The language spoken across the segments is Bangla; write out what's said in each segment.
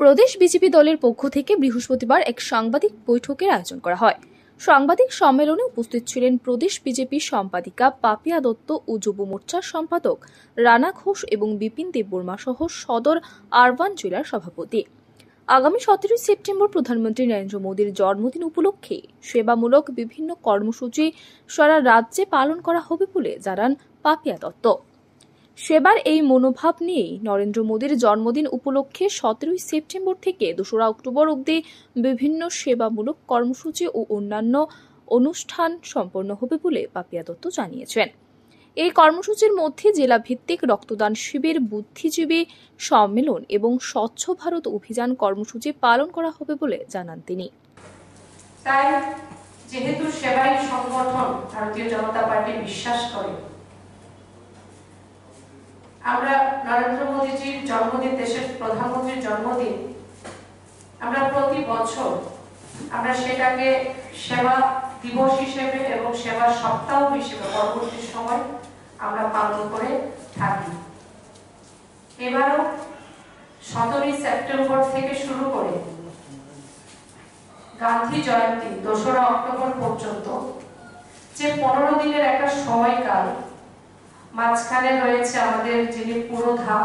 প্রদেশ বিজেপি দলের পক্ষ থেকে বৃহস্পতিবার এক সাংবাদিক বৈঠকের আয়োজন করা হয়। সাংবাদিক সম্মেলনে উপস্থিত ছিলেন প্রদেশ বিজেপি সম্পাদিকা পাপিয়া দত্ত ও যুব মোর্চার সম্পাদক রানা ঘোষ এবং বিপিন দেববর্মা সহ সদর আরবান জেলার সভাপতি। আগামী সতেরোই সেপ্টেম্বর প্রধানমন্ত্রী নরেন্দ্র মোদীর জন্মদিন উপলক্ষে সেবামূলক বিভিন্ন কর্মসূচি সারা রাজ্যে পালন করা হবে বলে জানান পাপিয়া দত্ত। সেবার এই মনোভাব নিয়েই নরেন্দ্র মোদীর জন্মদিন উপলক্ষে সতেরোই সেপ্টেম্বর থেকে দোসরা অক্টোবর অবধি বিভিন্ন সেবামূলক কর্মসূচি ও অন্যান্য অনুষ্ঠান সম্পন্ন হবে বলে পাপিয়া দত্ত জানিয়েছেন। এই কর্মসূচির মধ্যে জেলা ভিত্তিক রক্তদান শিবির, বুদ্ধিজীবী সম্মেলন এবং স্বচ্ছ ভারত অভিযান কর্মসূচি পালন করা হবে বলে জানান তিনি। তাই যেহেতু সেবাই সংগঠন, ভারতীয় জনতা পার্টি বিশ্বাস করে আমরা নরেন্দ্র মোদীজির জন্মদিন, দেশের প্রধানমন্ত্রীর জন্মদিন, আমরা প্রতি বছর আমরা সেটাকে সেবা দিবস হিসেবে এবং সেবা সপ্তাহ হিসেবে, পরবর্তী সময় আমরা পালন করে থাকি। এবারও সতেরোই সেপ্টেম্বর থেকে শুরু করে গান্ধী জয়ন্তী, দোসরা অক্টোবর পর্যন্ত যে পনেরো দিনের একটা সময়কাল মাঝখানে রয়েছে আমাদের যিনি পুরোধা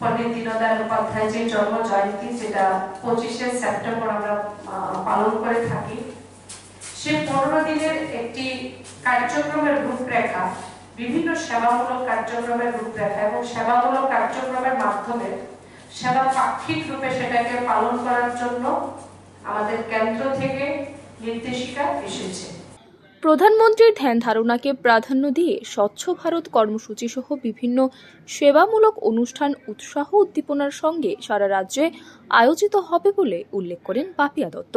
পণ্ডিত দীনদয়াল উপাধ্যায় যে জন্ম জয়ন্তী যেটা পঁচিশে সেপ্টেম্বর আমরা পালন করে থাকি। সে পনেরো দিনের একটি কার্যক্রমের রূপরেখা, বিভিন্ন সেবামূলক কার্যক্রমের রূপরেখা এবং সেবামূলক কার্যক্রমের মাধ্যমে সেবা পাক্ষিক রূপে সেটাকে পালন করার জন্য আমাদের কেন্দ্র থেকে নির্দেশিকা এসেছে। প্রধানমন্ত্রীর ধ্যান ধারণাকে প্রাধান্য দিয়ে স্বচ্ছ ভারত কর্মসূচি সহ বিভিন্ন সেবামূলক অনুষ্ঠান উৎসাহ উদ্দীপনার সঙ্গে সারা রাজ্যে আয়োজিত হবে বলে উল্লেখ করেন পাপিয়া দত্ত।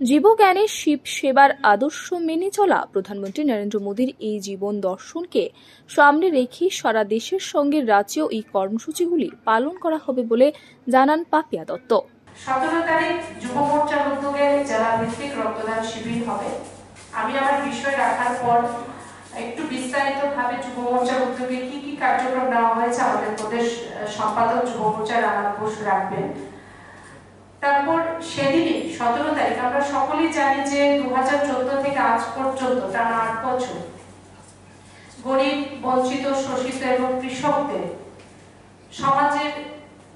জীবজ্ঞানে শিব সেবার আদর্শ মেনে চলা প্রধানমন্ত্রী নরেন্দ্র মোদীর এই জীবন দর্শনকে সামনে রেখে সারা দেশের সঙ্গে রাজ্যেও এই কর্মসূচিগুলি পালন করা হবে বলে জানান পাপিয়া দত্ত। সতেরো তারিখ যুব মোর্চার উদ্যোগে জেলা ভিত্তিক রক্তদান শিবির হবে। আমি আমার বিষয় রাখার পর একটু বিস্তারিত ভাবে যুব মোর্চার উদ্যোগে কি কি কার্যক্রম নেওয়া হয়েছে আমাদের প্রদেশ সম্পাদক যুব মোর্চার রানা ঘোষ রাখবেন। তারপর সেদিনই, সতেরো তারিখ, আমরা সকলেই জানি যে দুহাজার চোদ্দ থেকে আজ পর্যন্ত, টানা আট বছর, গরিব, বঞ্চিত, শোষিত এবং কৃষকদের সমাজের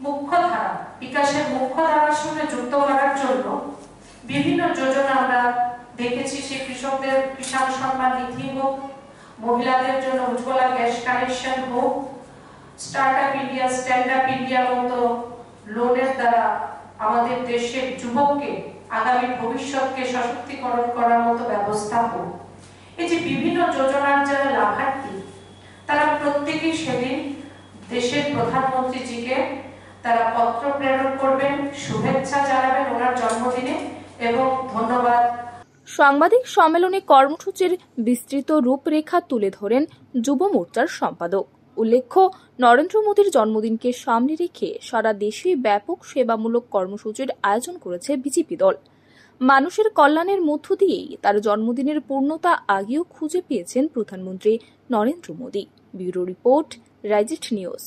মুখ্য ধারা বিকাশের মুখ্য ধারার সঙ্গে যুক্ত করার জন্য বিভিন্ন যোজনা আমরা দেখেছি সে কৃষকদের কিষাণ সম্মান নিধি হোক, মহিলাদের জন্য উজ্জ্বলা গ্যাস কানেকশন হোক start up India stand up ইন্ডিয়ার মতো লোনের দ্বারা আমাদের দেশের যুবককে, আগামী ভবিষ্যৎকে সশক্তিকরণ করার মতো ব্যবস্থা হোক। এই যে বিভিন্ন যোজনার যারা লাভার্থী, তারা প্রত্যেকেই সেদিন দেশের প্রধানমন্ত্রীজিকে তারা পত্র প্রেরণ করবেন, শুভেচ্ছা জানাবেন ওনার জন্মদিনে এবং ধন্যবাদ সাংবাদিক সম্মেলনে কর্মসূচির বিস্তৃত রূপরেখা তুলে ধরেন যুব মোর্চার সম্পাদক। উল্লেখ্য, নরেন্দ্র মোদীর জন্মদিনকে সামনে রেখে সারা দেশে ব্যাপক সেবামূলক কর্মসূচির আয়োজন করেছে বিজেপি দল। মানুষের কল্যাণের মধ্য দিয়েই তার জন্মদিনের পূর্ণতা আগেও খুঁজে পেয়েছেন প্রধানমন্ত্রী নরেন্দ্র মোদী। ব্যুরো রিপোর্ট, রাইজিট নিউজ।